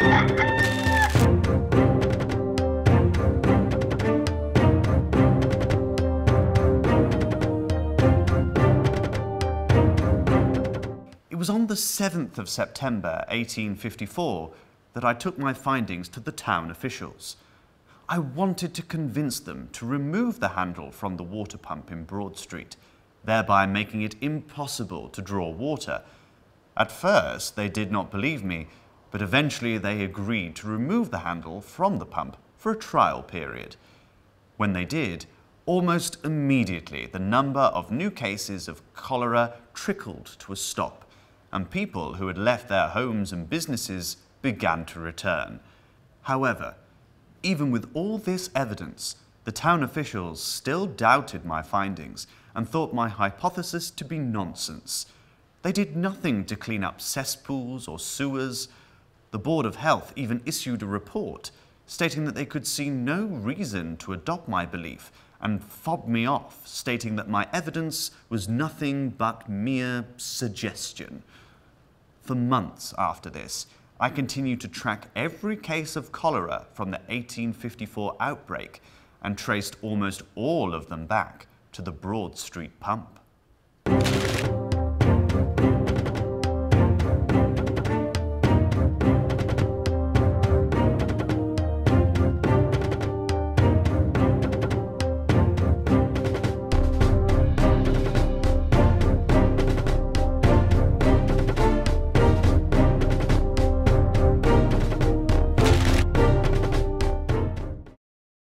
It was on the 7th of September 1854 that I took my findings to the town officials. I wanted to convince them to remove the handle from the water pump in Broad Street, thereby making it impossible to draw water. At first, they did not believe me, but eventually they agreed to remove the handle from the pump for a trial period. When they did, almost immediately the number of new cases of cholera trickled to a stop, and people who had left their homes and businesses began to return. However, even with all this evidence, the town officials still doubted my findings and thought my hypothesis to be nonsense. They did nothing to clean up cesspools or sewers. The Board of Health even issued a report stating that they could see no reason to adopt my belief and fobbed me off, stating that my evidence was nothing but mere suggestion. For months after this, I continued to track every case of cholera from the 1854 outbreak and traced almost all of them back to the Broad Street pump.